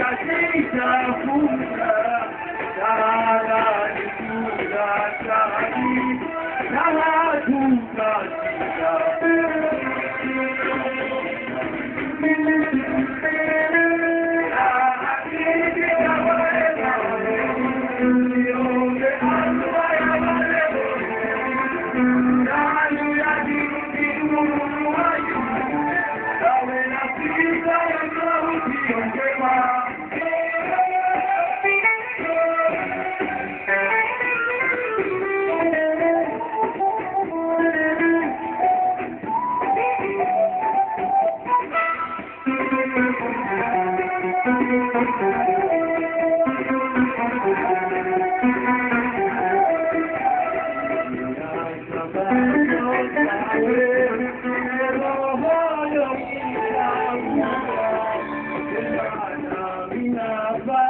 كثيرا كنا ترانا Bye.